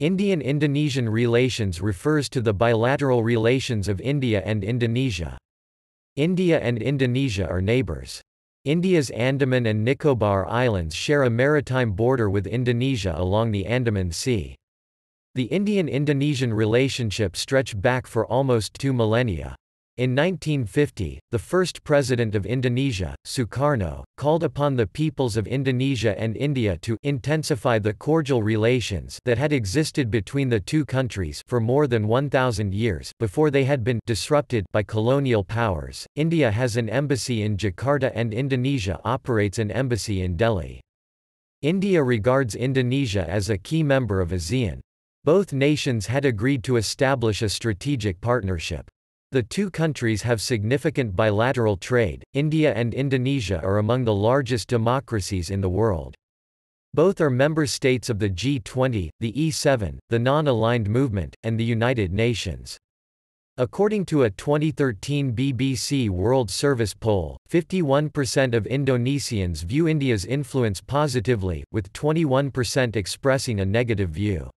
Indian-Indonesian relations refers to the bilateral relations of India and Indonesia. India and Indonesia are neighbors. India's Andaman and Nicobar Islands share a maritime border with Indonesia along the Andaman Sea. The Indian-Indonesian relationship stretched back for almost two millennia. In 1950, the first president of Indonesia, Sukarno, called upon the peoples of Indonesia and India to intensify the cordial relations that had existed between the two countries for more than 1,000 years before they had been disrupted by colonial powers. India has an embassy in Jakarta and Indonesia operates an embassy in Delhi. India regards Indonesia as a key member of ASEAN. Both nations had agreed to establish a strategic partnership. The two countries have significant bilateral trade. India and Indonesia are among the largest democracies in the world. Both are member states of the G20, the E7, the Non-Aligned Movement, and the United Nations. According to a 2013 BBC World Service poll, 51% of Indonesians view India's influence positively, with 21% expressing a negative view.